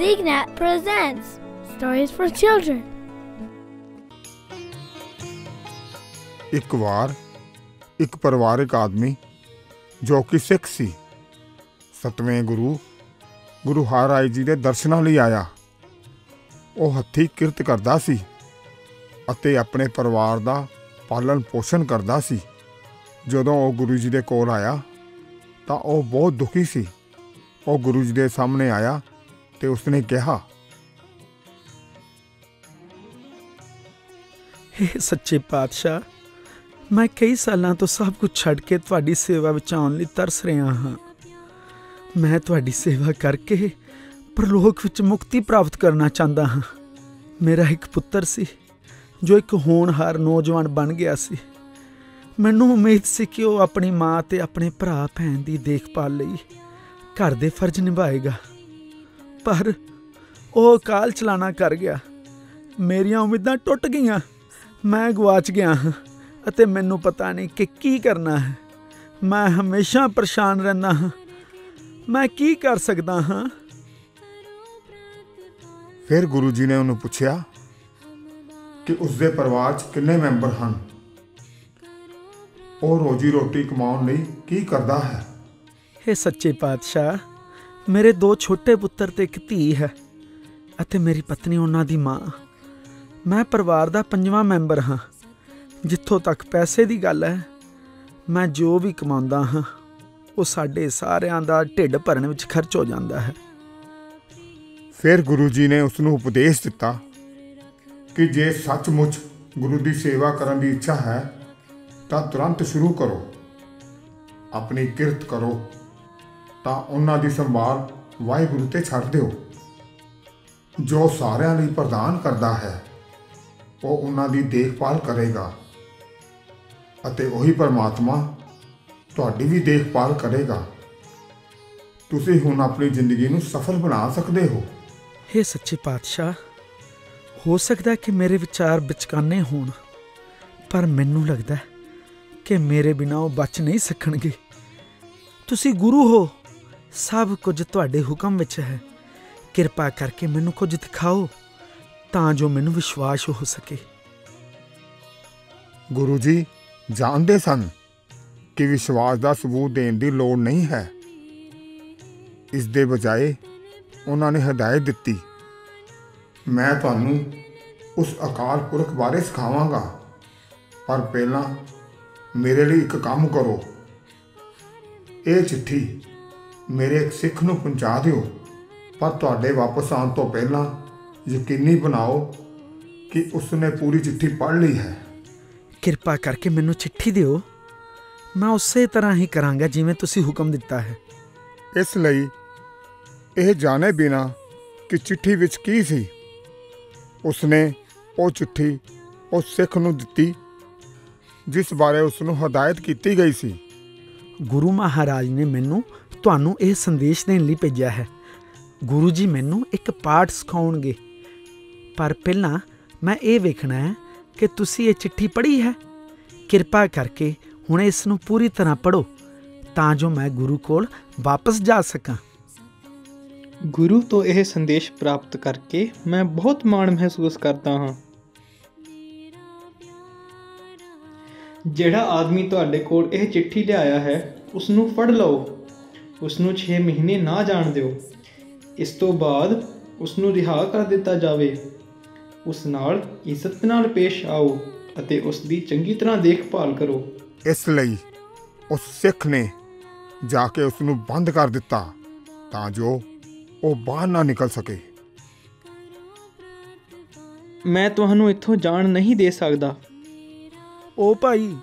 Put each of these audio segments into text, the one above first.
Zignat presents Stories for Children. ਇੱਕ ਵਾਰ ਇੱਕ ਪਰਿਵਾਰਿਕ ਆਦਮੀ ਜੋ ਕਿ ਸਿੱਖ ਸੀ, ਸਤਵੇਂ ਗੁਰੂ ਗੁਰੂ ਹਰਿਰਾਏ ਜੀ ਦੇ ਦਰਸ਼ਨਾਂ ਲਈ ਆਇਆ। ਉਹ ਹੱਥੀਂ ਕਿਰਤ ਕਰਦਾ ਸੀ ਅਤੇ ਆਪਣੇ ਪਰਿਵਾਰ ਦਾ ਪਾਲਣ ਪੋਸ਼ਣ ਕਰਦਾ ਸੀ। ਜਦੋਂ ਉਹ ਗੁਰੂ ਜੀ ਦੇ ਕੋਲ ਆਇਆ ਤਾਂ ਉਹ ਬਹੁਤ ਦੁਖੀ ਸੀ। ਉਹ ਗੁਰੂ ਜੀ ਦੇ ਸਾਹਮਣੇ ਆਇਆ ਤੇ ਉਸਨੇ ਕਿਹਾ ਇਹ ਸੱਚੇ ਪਾਤਸ਼ਾਹ, ਮੈਂ ਕਈ ਸਾਲਾਂ ਤੋਂ ਸਭ ਕੁਝ ਛੱਡ ਕੇ ਤੁਹਾਡੀ ਸੇਵਾ ਵਿੱਚ ਆਉਣ ਲਈ ਤਰਸ ਰਿਹਾ ਹਾਂ। ਮੈਂ ਤੁਹਾਡੀ ਸੇਵਾ ਕਰਕੇ ਪ੍ਰਲੋਕ ਵਿੱਚ ਮੁਕਤੀ ਪ੍ਰਾਪਤ ਕਰਨਾ ਚਾਹੁੰਦਾ ਹਾਂ। ਮੇਰਾ ਇੱਕ ਪੁੱਤਰ ਸੀ, ਜੋ ਇੱਕ ਹੋਣਹਾਰ ਨੌਜਵਾਨ ਬਣ ਗਿਆ ਸੀ। ਮੈਨੂੰ ਉਮੀਦ ਸੀ ਕਿ ਉਹ ਆਪਣੀ ਮਾਂ ਤੇ ਆਪਣੇ ਭਰਾ, ਭੈਣ ਦੀ ਦੇਖਭਾਲ ਲਈ ਘਰ ਦੇ ਫਰਜ਼ ਨਿਭਾਏਗਾ। ਪਰ ਉਹ ਕਾਲ ਚਲਾਣਾ ਕਰ ਗਿਆ। ਮੇਰੀਆਂ ਉਮੀਦਾਂ ਟੁੱਟ ਗਈਆਂ। ਮੈਂ ਗਵਾਚ ਗਿਆ ਹਾਂ ਅਤੇ ਮੈਨੂੰ ਪਤਾ ਨਹੀਂ ਕਿ ਕੀ ਕਰਨਾ ਹੈ। ਮੈਂ ਹਮੇਸ਼ਾ ਪਰੇਸ਼ਾਨ ਰਹਿੰਦਾ ਹਾਂ। ਮੈਂ ਕੀ ਕਰ ਸਕਦਾ ਹਾਂ? ਫਿਰ ਗੁਰੂ ਜੀ ਨੇ ਉਹਨੂੰ ਪੁੱਛਿਆ ਕਿ ਉਸਦੇ ਪਰਿਵਾਰ 'ਚ ਕਿੰਨੇ ਮੈਂਬਰ ਹਨ? ਉਹ ਰੋਜੀ ਰੋਟੀ ਕਮਾਉਣ ਲਈ ਕੀ ਕਰਦਾ ਹੈ? ਇਹ ਸੱਚੇ ਪਾਤਸ਼ਾਹ ਮੇਰੇ ਦੋ ਛੋਟੇ ਪੁੱਤਰ ਤੇ ਇੱਕ ਧੀ ਹੈ ਅਤੇ ਮੇਰੀ ਪਤਨੀ ਉਹਨਾਂ ਦੀ ਮਾਂ। ਮੈਂ ਪਰਿਵਾਰ ਦਾ ਪੰਜਵਾਂ ਮੈਂਬਰ ਹਾਂ। ਜਿੱਥੋਂ ਤੱਕ ਪੈਸੇ ਦੀ ਗੱਲ ਹੈ, ਮੈਂ ਜੋ ਵੀ ਕਮਾਉਂਦਾ ਹਾਂ, ਉਹ ਸਾਡੇ ਸਾਰਿਆਂ ਦਾ ਢਿੱਡ ਭਰਨ ਵਿੱਚ ਖਰਚ ਹੋ ਜਾਂਦਾ ਹੈ। ਫਿਰ ਗੁਰੂ ਜੀ ਨੇ ਉਸ ਨੂੰ ਉਪਦੇਸ਼ ਦਿੱਤਾ ਕਿ ਜੇ ਸੱਚਮੁੱਚ ਗੁਰੂ ਦੀ ਸੇਵਾ ਕਰਨ ਦੀ ਇੱਛਾ ਹੈ, ਤਾਂ ਤੁਰੰਤ ਸ਼ੁਰੂ ਕਰੋ। ਆਪਣੀ ਕਿਰਤ ਕਰੋ। ਤਾਂ ਉਹਨਾਂ ਦੀ ਸੰਭਾਲ ਵਾਹਿਗੁਰੂ ਤੇ ਛੱਡ ਦਿਓ। ਜੋ ਸਾਰਿਆਂ ਲਈ ਪ੍ਰਦਾਨ ਕਰਦਾ ਹੈ, ਉਹ ਉਹਨਾਂ ਦੀ ਦੇਖਭਾਲ ਕਰੇਗਾ ਅਤੇ ਉਹੀ ਪਰਮਾਤਮਾ ਤੁਹਾਡੀ ਵੀ ਦੇਖਭਾਲ ਕਰੇਗਾ। ਤੁਸੀਂ ਹੁਣ ਆਪਣੀ ਜ਼ਿੰਦਗੀ ਨੂੰ ਸਫਲ ਬਣਾ ਸਕਦੇ ਹੋ। हे ਸੱਚੇ ਪਾਤਸ਼ਾਹ, ਹੋ ਸਕਦਾ ਕਿ ਮੇਰੇ ਵਿਚਾਰ ਵਿਚਕਾਨੇ ਹੋਣ, ਪਰ ਮੈਨੂੰ ਲੱਗਦਾ ਕਿ ਮੇਰੇ ਬਿਨਾ ਉਹ ਬਚ ਨਹੀਂ ਸਕਣਗੇ। ਤੁਸੀਂ ਗੁਰੂ ਹੋ। ਸਭ ਕੁਝ ਤੁਹਾਡੇ ਹੁਕਮ ਵਿੱਚ ਹੈ। ਕਿਰਪਾ ਕਰਕੇ ਮੈਨੂੰ ਕੁਝ ਦਿਖਾਓ, ਤਾਂ ਜੋ ਮੈਨੂੰ ਵਿਸ਼ਵਾਸ ਹੋ ਸਕੇ। ਗੁਰੂ ਜੀ, ਜਾਣਦੇ ਸਨ ਕਿ ਵਿਸ਼ਵਾਸ ਦਾ ਸਬੂਤ ਦੇਣ ਦੀ ਲੋੜ ਨਹੀਂ ਹੈ। ਇਸ ਦੇ ਬਜਾਏ ਉਹਨਾਂ ਨੇ ਹਦਾਇਤ ਦਿੱਤੀ, ਮੈਂ ਤੁਹਾਨੂੰ ਉਸ ਅਕਾਲ ਪੁਰਖ ਬਾਰੇ ਸਿਖਾਵਾਂਗਾ, ਪਰ ਪਹਿਲਾਂ ਮੇਰੇ ਲਈ ਇੱਕ ਕੰਮ ਕਰੋ। ਇਹ ਚਿੱਠੀ ਮੇਰੇ ਇੱਕ ਸਿੱਖ ਨੂੰ ਪਹੁੰਚਾ ਦਿਓ। ਪਰ ਤੁਹਾਡੇ ਵਾਪਸ ਆਉਣ ਤੋਂ ਪਹਿਲਾਂ ਯਕੀਨੀ ਬਣਾਓ ਕਿ ਉਸਨੇ ਪੂਰੀ ਚਿੱਠੀ ਪੜ੍ਹ ਲਈ ਹੈ। ਕਿਰਪਾ ਕਰਕੇ ਮੈਨੂੰ ਚਿੱਠੀ ਦਿਓ। ਮੈਂ ਉਸੇ ਤਰ੍ਹਾਂ ਹੀ ਕਰਾਂਗਾ ਜਿਵੇਂ ਤੁਸੀਂ ਹੁਕਮ ਦਿੱਤਾ ਹੈ। ਇਸ ਲਈ ਇਹ ਜਾਣੇ ਬਿਨਾ ਕਿ ਚਿੱਠੀ ਵਿੱਚ ਕੀ ਸੀ। ਉਸਨੇ ਉਹ ਚਿੱਠੀ ਉਸ ਸਿੱਖ ਨੂੰ ਦਿੱਤੀ ਜਿਸ ਬਾਰੇ ਉਸ ਨੂੰ ਹਦਾਇਤ ਕੀਤੀ ਗਈ ਸੀ। ਗੁਰੂ ਮਹਾਰਾਜ ਨੇ ਮੈਨੂੰ ਤੁਹਾਨੂੰ ਇਹ ਸੰਦੇਸ਼ ਦੇਣ ਲਈ ਭੇਜਿਆ ਹੈ। ਗੁਰੂ ਜੀ ਮੈਨੂੰ ਇੱਕ ਪਾਠ ਸਿਖਾਉਣਗੇ। ਪਰ ਪਹਿਲਾਂ ਮੈਂ ਇਹ ਵੇਖਣਾ ਹੈ ਕਿ ਤੁਸੀਂ ਇਹ ਚਿੱਠੀ ਪੜ੍ਹੀ ਹੈ। ਕਿਰਪਾ ਕਰਕੇ ਹੁਣ ਇਸ ਨੂੰ ਪੂਰੀ ਤਰ੍ਹਾਂ ਪੜੋ ਤਾਂ ਜੋ ਮੈਂ ਗੁਰੂ ਕੋਲ ਵਾਪਸ ਜਾ ਸਕਾਂ। ਗੁਰੂ ਤੋਂ ਇਹ ਸੰਦੇਸ਼ ਪ੍ਰਾਪਤ ਕਰਕੇ ਮੈਂ ਬਹੁਤ ਮਾਣ ਮਹਿਸੂਸ ਕਰਦਾ ਹਾਂ। ਜਿਹੜਾ ਆਦਮੀ ਤੁਹਾਡੇ ਕੋਲ ਇਹ ਚਿੱਠੀ ਲਿਆਇਆ ਹੈ ਉਸ ਨੂੰ ਫੜ ਲਓ। ਉਸ ਨੂੰ 6 ਮਹੀਨੇ ਨਾ ਜਾਣ ਦਿਓ। ਇਸ ਤੋਂ ਬਾਅਦ ਉਸ ਨੂੰ ਰਿਹਾ ਕਰ ਦਿੱਤਾ ਜਾਵੇ। ਉਸ ਨਾਲ ਇੱਜ਼ਤ ਨਾਲ ਪੇਸ਼ ਆਓ ਅਤੇ ਉਸ ਦੀ ਚੰਗੀ ਤਰ੍ਹਾਂ ਦੇਖਭਾਲ ਕਰੋ। ਇਸ ਲਈ ਉਸ ਸਿੱਖ ਨੇ ਜਾ ਕੇ ਉਸ ਨੂੰ ਬੰਦ ਕਰ ਦਿੱਤਾ ਤਾਂ ਜੋ ਉਹ ਬਾਹਰ ਨਾ ਨਿਕਲ ਸਕੇ। ਮੈਂ ਤੁਹਾਨੂੰ ਇੱਥੋਂ ਜਾਣ ਨਹੀਂ ਦੇ ਸਕਦਾ। ਉਹ ਭਾਈ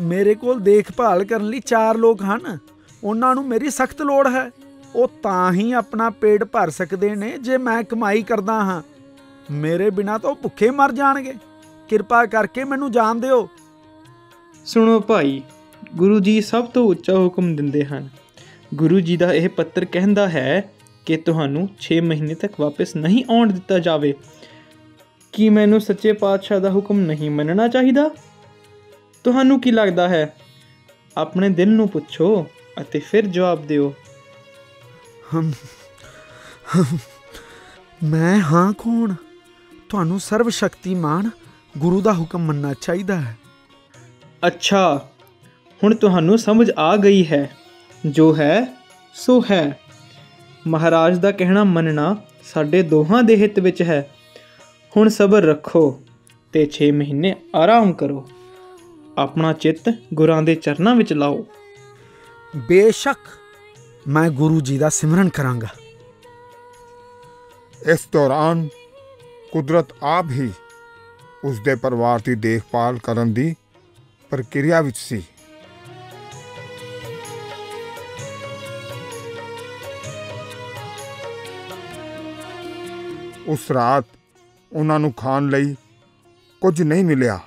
ਮੇਰੇ ਕੋਲ ਦੇਖਭਾਲ ਕਰਨ ਲਈ ਚਾਰ ਲੋਕ ਹਨ। ਉਹਨਾਂ ਨੂੰ ਮੇਰੀ ਸਖਤ ਲੋੜ ਹੈ। ਉਹ ਤਾਂ ਹੀ ਆਪਣਾ ਪੇਟ ਭਰ ਸਕਦੇ ਨੇ ਜੇ ਮੈਂ ਕਮਾਈ ਕਰਦਾ ਹਾਂ। ਮੇਰੇ ਬਿਨਾ ਤਾਂ ਉਹ ਭੁੱਖੇ ਮਰ ਜਾਣਗੇ। ਕਿਰਪਾ ਕਰਕੇ ਮੈਨੂੰ ਜਾਣ ਦਿਓ। ਸੁਣੋ ਭਾਈ, ਗੁਰੂ ਜੀ ਸਭ ਤੋਂ ਉੱਚਾ ਹੁਕਮ ਦਿੰਦੇ ਹਨ। ਗੁਰੂ ਜੀ ਦਾ ਇਹ ਪੱਤਰ ਕਹਿੰਦਾ ਹੈ ਕਿ ਤੁਹਾਨੂੰ 6 ਮਹੀਨੇ ਤੱਕ ਵਾਪਸ ਨਹੀਂ ਆਉਣ ਦਿੱਤਾ ਜਾਵੇ। ਕੀ ਮੈਨੂੰ ਸੱਚੇ ਪਾਤਸ਼ਾਹ ਦਾ ਹੁਕਮ ਨਹੀਂ ਮੰਨਣਾ ਚਾਹੀਦਾ? ਤੁਹਾਨੂੰ ਕੀ ਲੱਗਦਾ ਹੈ? ਆਪਣੇ ਦਿਲ ਨੂੰ ਪੁੱਛੋ। ਅਤੇ ਫਿਰ ਜਵਾਬ ਦਿਓ। ਹਮ ਹਮ, ਮੈਂ ਹਾਂ ਕੌਣ? ਤੁਹਾਨੂੰ ਸਰਵ ਸ਼ਕਤੀਮਾਨ ਗੁਰੂ ਦਾ ਹੁਕਮ ਮੰਨਣਾ ਚਾਹੀਦਾ ਹੈ। ਅੱਛਾ ਹੁਣ ਤੁਹਾਨੂੰ ਸਮਝ ਆ ਗਈ ਹੈ। ਜੋ ਹੈ ਸੋ ਹੈ। ਮਹਾਰਾਜ ਦਾ ਕਹਿਣਾ ਮੰਨਣਾ ਸਾਡੇ ਦੋਹਾਂ ਦੇ ਹਿੱਤ ਵਿੱਚ ਹੈ। ਹੁਣ ਸਬਰ ਰੱਖੋ ਤੇ 6 ਮਹੀਨੇ ਆਰਾਮ ਕਰੋ। ਆਪਣਾ ਚਿੱਤ ਗੁਰਾਂ ਦੇ ਚਰਨਾਂ ਵਿੱਚ ਲਾਓ। ਬੇਸ਼ੱਕ ਮੈਂ ਗੁਰੂ ਜੀ ਦਾ ਸਿਮਰਨ ਕਰਾਂਗਾ। ਇਸ ਦੌਰਾਨ ਕੁਦਰਤ ਆਪ ਹੀ ਉਸ ਦੇ ਪਰਿਵਾਰ ਦੀ ਦੇਖਭਾਲ ਕਰਨ ਦੀ ਪ੍ਰਕਿਰਿਆ ਵਿੱਚ ਸੀ। ਉਸ ਰਾਤ ਉਹਨਾਂ ਨੂੰ ਖਾਣ ਲਈ ਕੁਝ ਨਹੀਂ ਮਿਲਿਆ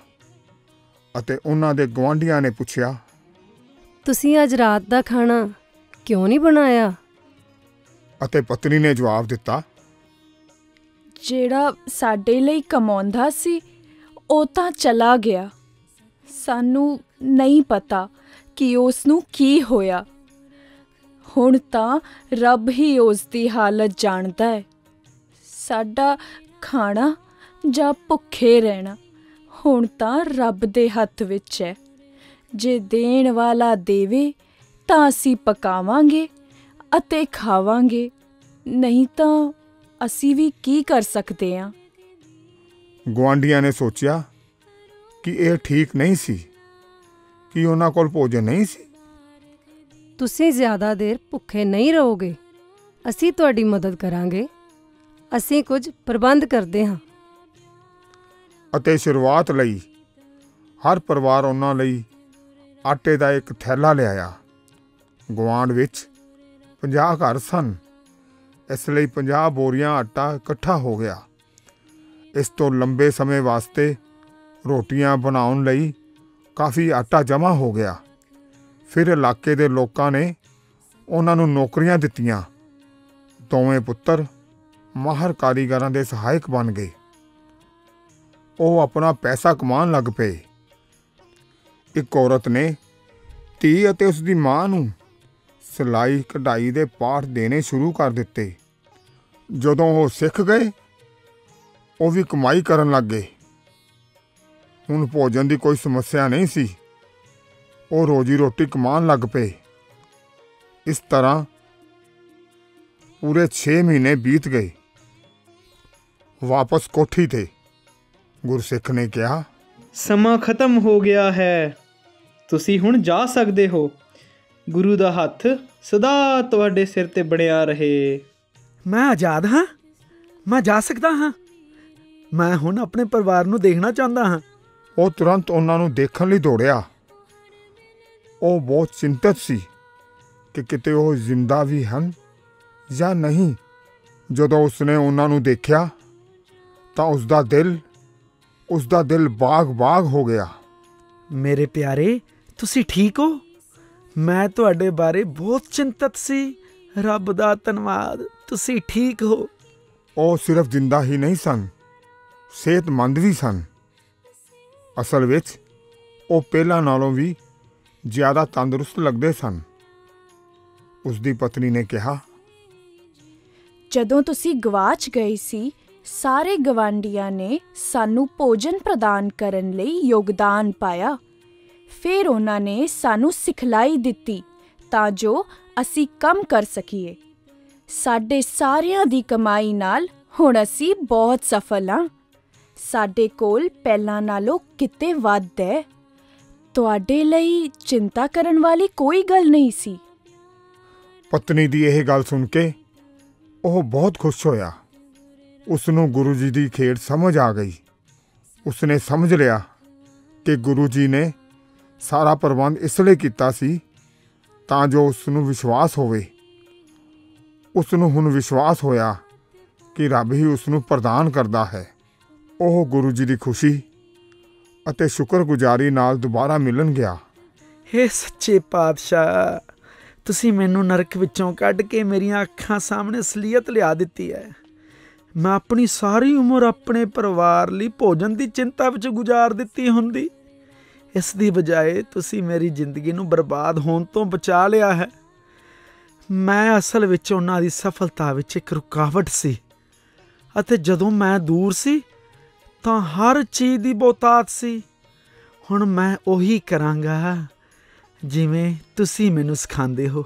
ਅਤੇ ਉਹਨਾਂ ਦੇ ਗੁਆਂਢੀਆਂ ਨੇ ਪੁੱਛਿਆ ਤੁਸੀਂ ਅੱਜ ਰਾਤ ਦਾ ਖਾਣਾ ਕਿਉਂ ਨਹੀਂ ਬਣਾਇਆ? ਅਤੇ ਪਤਨੀ ਨੇ ਜਵਾਬ ਦਿੱਤਾ ਜਿਹੜਾ ਸਾਡੇ ਲਈ ਕਮਾਉਂਦਾ ਸੀ ਉਹ ਤਾਂ ਚਲਾ ਗਿਆ। ਸਾਨੂੰ ਨਹੀਂ ਪਤਾ ਕਿ ਉਸ ਨੂੰ ਕੀ ਹੋਇਆ। ਹੁਣ ਤਾਂ ਰੱਬ ਹੀ ਉਸ ਦੀ ਹਾਲਤ ਜਾਣਦਾ ਹੈ। ਸਾਡਾ ਖਾਣਾ ਜਾਂ ਭੁੱਖੇ ਰਹਿਣਾ ਹੁਣ ਤਾਂ ਰੱਬ ਦੇ ਹੱਥ ਵਿੱਚ ਹੈ। ਜੇ ਦੇਣ ਵਾਲਾ ਦੇਵੇ ਤਾਂ ਅਸੀਂ ਪਕਾਵਾਂਗੇ ਅਤੇ ਖਾਵਾਂਗੇ। ਨਹੀਂ ਤਾਂ ਅਸੀਂ ਵੀ ਕੀ ਕਰ ਸਕਦੇ ਹਾਂ ਗੁਆਂਢੀਆਂ ਨੇ ਸੋਚਿਆ ਕਿ ਇਹ ਠੀਕ ਨਹੀਂ ਸੀ ਕਿ ਉਹਨਾਂ ਕੋਲ ਭੋਜਨ ਨਹੀਂ ਸੀ। ਤੁਸੀਂ ਜ਼ਿਆਦਾ ਦੇਰ ਭੁੱਖੇ ਨਹੀਂ ਰਹੋਗੇ। ਅਸੀਂ ਤੁਹਾਡੀ ਮਦਦ ਕਰਾਂਗੇ। ਅਸੀਂ ਕੁਝ ਪ੍ਰਬੰਧ ਕਰਦੇ ਹਾਂ ਅਤੇ ਸ਼ੁਰੂਆਤ ਲਈ ਹਰ ਪਰਿਵਾਰ ਉਹਨਾਂ ਲਈ ਆਟੇ ਦਾ ਇੱਕ ਥੈਲਾ ਲਿਆਇਆ। ਗੁਆਂਢ ਵਿੱਚ 50 ਘਰ ਸਨ। ਇਸ ਲਈ 50 ਬੋਰੀਆਂ ਆਟਾ ਇਕੱਠਾ ਹੋ ਗਿਆ। ਇਸ ਤੋਂ ਲੰਬੇ ਸਮੇਂ ਵਾਸਤੇ ਰੋਟੀਆਂ ਬਣਾਉਣ ਲਈ ਕਾਫੀ ਆਟਾ ਜਮ੍ਹਾਂ ਹੋ ਗਿਆ। ਫਿਰ ਇਲਾਕੇ ਦੇ ਲੋਕਾਂ ਨੇ ਉਹਨਾਂ ਨੂੰ ਨੌਕਰੀਆਂ ਦਿੱਤੀਆਂ। ਦੋਵੇਂ ਪੁੱਤਰ ਮਾਹਰ ਕਾਰੀਗਰਾਂ ਦੇ ਸਹਾਇਕ ਬਣ ਗਏ। ਉਹ ਆਪਣਾ ਪੈਸਾ ਕਮਾਉਣ ਲੱਗ ਪਏ। ਇੱਕ ਔਰਤ ਨੇ ਧੀ ਅਤੇ ਉਸ ਦੀ ਮਾਂ ਨੂੰ ਸਿਲਾਈ ਕਢਾਈ ਦੇ ਪਾਠ ਦੇਣੇ ਸ਼ੁਰੂ ਕਰ ਦਿੱਤੇ। ਜਦੋਂ ਉਹ ਸਿੱਖ ਗਏ, ਉਹ ਵੀ ਕਮਾਈ ਕਰਨ ਲੱਗ ਗਏ। ਹੁਣ ਭੋਜਨ ਦੀ ਕੋਈ ਸਮੱਸਿਆ ਨਹੀਂ ਸੀ। ਉਹ ਰੋਜੀ ਰੋਟੀ ਕਮਾਉਣ ਲੱਗ ਪਏ। ਇਸ ਤਰ੍ਹਾਂ ਪੂਰੇ 6 ਮਹੀਨੇ ਬੀਤ ਗਏ। ਵਾਪਸ ਕੋਠੀ ਤੇ ਗੁਰਸਿੱਖ ਨੇ ਕਿਹਾ, ਸਮਾਂ ਖਤਮ ਹੋ ਗਿਆ ਹੈ। ਤੁਸੀਂ ਹੁਣ ਜਾ ਸਕਦੇ ਹੋ। ਗੁਰੂ ਦਾ ਹੱਥ ਸਦਾ ਤੁਹਾਡੇ ਸਿਰ ਤੇ ਬਣਿਆ ਰਹੇ। ਮੈਂ ਆਜ਼ਾਦ ਹਾਂ। ਮੈਂ ਜਾ ਸਕਦਾ ਹਾਂ। ਮੈਂ ਹੁਣ ਆਪਣੇ ਪਰਿਵਾਰ ਨੂੰ ਦੇਖਣਾ ਚਾਹੁੰਦਾ ਹਾਂ। ਉਹ ਤੁਰੰਤ ਉਹਨਾਂ ਨੂੰ ਦੇਖਣ ਲਈ ਦੌੜਿਆ। ਉਹ ਬਹੁਤ ਚਿੰਤਤ ਸੀ ਕਿ ਕਿਤੇ ਉਹ ਜ਼ਿੰਦਾ ਵੀ ਹਨ ਜਾਂ ਨਹੀਂ। ਜਦੋਂ ਉਸਨੇ ਉਹਨਾਂ ਨੂੰ ਦੇਖਿਆ ਤਾਂ ਉਸ ਦਾ ਦਿਲ ਉਸ ਦਾ ਦਿਲ ਬਾਗ-ਬਾਗ ਹੋ ਗਿਆ। ਮੇਰੇ ਪਿਆਰੇ ਤੁਸੀਂ ਠੀਕ ਹੋ? ਮੈਂ ਤੁਹਾਡੇ ਬਾਰੇ ਬਹੁਤ ਚਿੰਤਤ ਸੀ। ਰੱਬ ਦਾ ਧੰਨਵਾਦ ਤੁਸੀਂ ਠੀਕ ਹੋ? ਉਹ ਸਿਰਫ ਜ਼ਿੰਦਾ ਹੀ ਨਹੀਂ ਸਨ ਸਿਹਤਮੰਦ ਵੀ ਸਨ। ਅਸਲ ਵਿੱਚ ਉਹ ਪਹਿਲਾਂ ਨਾਲੋਂ ਵੀ ਜ਼ਿਆਦਾ ਤੰਦਰੁਸਤ ਲੱਗਦੇ ਸਨ। ਉਸ ਦੀ ਪਤਨੀ ਨੇ ਕਿਹਾ ਜਦੋਂ ਤੁਸੀਂ ਗਵਾਚ ਗਏ ਸੀ ਸਾਰੇ ਗਵਾਂਡੀਆਂ ਨੇ ਸਾਨੂੰ ਭੋਜਨ ਪ੍ਰਦਾਨ ਕਰਨ ਲਈ ਯੋਗਦਾਨ ਪਾਇਆ। ਫਿਰ ਉਹਨਾਂ ਨੇ ਸਾਨੂੰ ਸਿਖਲਾਈ ਦਿੱਤੀ ਤਾਂ ਜੋ ਅਸੀਂ ਕੰਮ ਕਰ ਸਕੀਏ। ਸਾਡੇ ਸਾਰਿਆਂ ਦੀ ਕਮਾਈ ਨਾਲ ਹੁਣ ਅਸੀਂ ਬਹੁਤ ਸਫਲ ਹਾਂ। ਸਾਡੇ ਕੋਲ ਪਹਿਲਾਂ ਨਾਲੋਂ ਕਿਤੇ ਵੱਧ ਹੈ। ਤੁਹਾਡੇ ਲਈ ਚਿੰਤਾ ਕਰਨ ਵਾਲੀ ਕੋਈ ਗੱਲ ਨਹੀਂ ਸੀ। ਪਤਨੀ ਦੀ ਇਹ ਗੱਲ ਸੁਣ ਕੇ ਉਹ ਬਹੁਤ ਖੁਸ਼ ਹੋਇਆ। ਉਸ ਨੂੰ ਗੁਰੂ ਜੀ ਦੀ ਖੇਡ ਸਮਝ ਆ ਗਈ। ਉਸ ਨੇ ਸਮਝ ਲਿਆ ਕਿ ਗੁਰੂ ਜੀ ਨੇ ਸਾਰਾ ਪ੍ਰਬੰਧ ਇਸ ਲਈ ਕੀਤਾ ਸੀ ਤਾਂ ਜੋ ਉਸ ਨੂੰ ਵਿਸ਼ਵਾਸ ਹੋਵੇ। ਉਸ ਨੂੰ ਹੁਣ ਵਿਸ਼ਵਾਸ ਹੋਇਆ ਕਿ ਰੱਬ ਹੀ ਉਸ ਨੂੰ ਪ੍ਰਦਾਨ ਕਰਦਾ ਹੈ। ਉਹ ਗੁਰੂ ਜੀ ਦੀ ਖੁਸ਼ੀ ਅਤੇ ਸ਼ੁਕਰਗੁਜ਼ਾਰੀ ਨਾਲ ਦੁਬਾਰਾ ਮਿਲਣ ਗਿਆ। ਹੇ ਸੱਚੇ ਪਾਤਸ਼ਾਹ, ਤੁਸੀਂ ਮੈਨੂੰ ਨਰਕ ਵਿੱਚੋਂ ਕੱਢ ਕੇ ਮੇਰੀਆਂ ਅੱਖਾਂ ਸਾਹਮਣੇ ਅਸਲੀਅਤ ਲਿਆ ਦਿੱਤੀ ਹੈ। ਮੈਂ ਆਪਣੀ ਸਾਰੀ ਉਮਰ ਆਪਣੇ ਪਰਿਵਾਰ ਲਈ ਭੋਜਨ ਦੀ ਚਿੰਤਾ ਵਿੱਚ ਗੁਜ਼ਾਰ ਦਿੱਤੀ ਹੁੰਦੀ। ਇਸ ਦੀ ਬਜਾਏ ਤੁਸੀਂ ਮੇਰੀ ਜ਼ਿੰਦਗੀ ਨੂੰ ਬਰਬਾਦ ਹੋਣ ਤੋਂ ਬਚਾ ਲਿਆ ਹੈ। ਮੈਂ ਅਸਲ ਵਿੱਚ ਉਹਨਾਂ ਦੀ ਸਫਲਤਾ ਵਿੱਚ ਇੱਕ ਰੁਕਾਵਟ ਸੀ ਅਤੇ ਜਦੋਂ ਮੈਂ ਦੂਰ ਸੀ ਤਾਂ ਹਰ ਚੀਜ਼ ਦੀ ਬਹੁਤਾਤ ਸੀ। ਹੁਣ ਮੈਂ ਉਹੀ ਕਰਾਂਗਾ ਜਿਵੇਂ ਤੁਸੀਂ ਮੈਨੂੰ ਸਿਖਾਉਂਦੇ ਹੋ।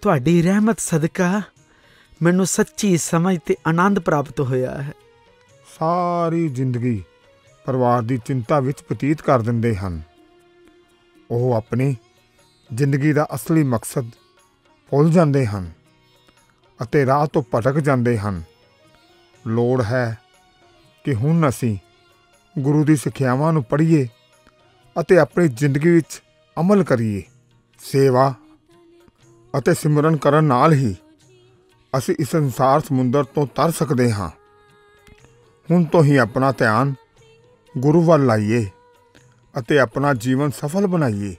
ਤੁਹਾਡੀ ਰਹਿਮਤ ਸਦਕਾ ਮੈਨੂੰ ਸੱਚੀ ਸਮਝ ਤੇ ਆਨੰਦ ਪ੍ਰਾਪਤ ਹੋਇਆ ਹੈ। ਸਾਰੀ ਜ਼ਿੰਦਗੀ ਪਰਿਵਾਰ ਦੀ ਚਿੰਤਾ ਵਿੱਚ ਬਤੀਤ ਕਰ ਦਿੰਦੇ ਹਨ। ਉਹ ਆਪਣੀ ਜ਼ਿੰਦਗੀ ਦਾ ਅਸਲੀ ਮਕਸਦ ਭੁੱਲ ਜਾਂਦੇ ਹਨ ਅਤੇ ਰਾਹ ਤੋਂ ਭਟਕ ਜਾਂਦੇ ਹਨ। ਲੋੜ ਹੈ ਕਿ ਹੁਣ ਅਸੀਂ ਗੁਰੂ ਦੀ ਸਿੱਖਿਆਵਾਂ ਨੂੰ ਪੜ੍ਹੀਏ ਅਤੇ ਆਪਣੀ ਜ਼ਿੰਦਗੀ ਵਿੱਚ ਅਮਲ ਕਰੀਏ। ਸੇਵਾ ਅਤੇ ਸਿਮਰਨ ਕਰਨ ਨਾਲ ਹੀ ਅਸੀਂ ਇਸ ਸੰਸਾਰ ਸਮੁੰਦਰ ਤੋਂ ਤਰ ਸਕਦੇ ਹਾਂ। ਹੁਣ ਤੋਂ ਹੀ ਆਪਣਾ ਧਿਆਨ ਗੁਰੂ ਵੱਲ ਲਾਈਏ ਅਤੇ ਆਪਣਾ ਜੀਵਨ ਸਫਲ ਬਣਾਈਏ।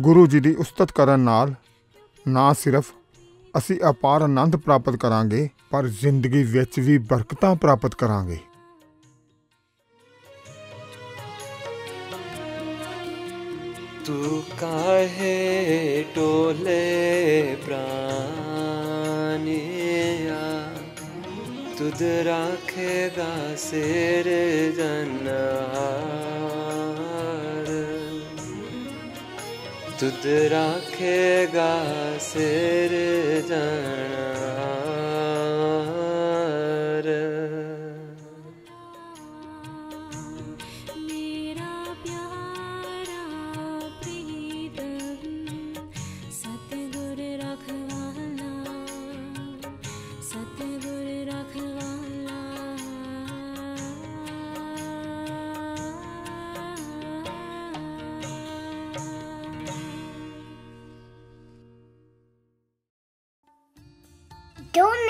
ਗੁਰੂ ਜੀ ਦੀ ਉਸਤਤ ਕਰਨ ਨਾਲ ਨਾ ਸਿਰਫ ਅਸੀਂ ਅਪਾਰ ਆਨੰਦ ਪ੍ਰਾਪਤ ਕਰਾਂਗੇ, ਪਰ ਜ਼ਿੰਦਗੀ ਵਿੱਚ ਵੀ ਬਰਕਤਾਂ ਪ੍ਰਾਪਤ ਕਰਾਂਗੇ। ਤੂੰ ਕਾਹੇ ਟੋਲੇ ਪ੍ਰਾਨੀਆ तुद राखेगा शेर जन्नहार तुद राखेगा दुद्राखेगा जना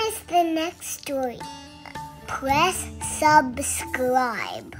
Miss the next story. Press subscribe.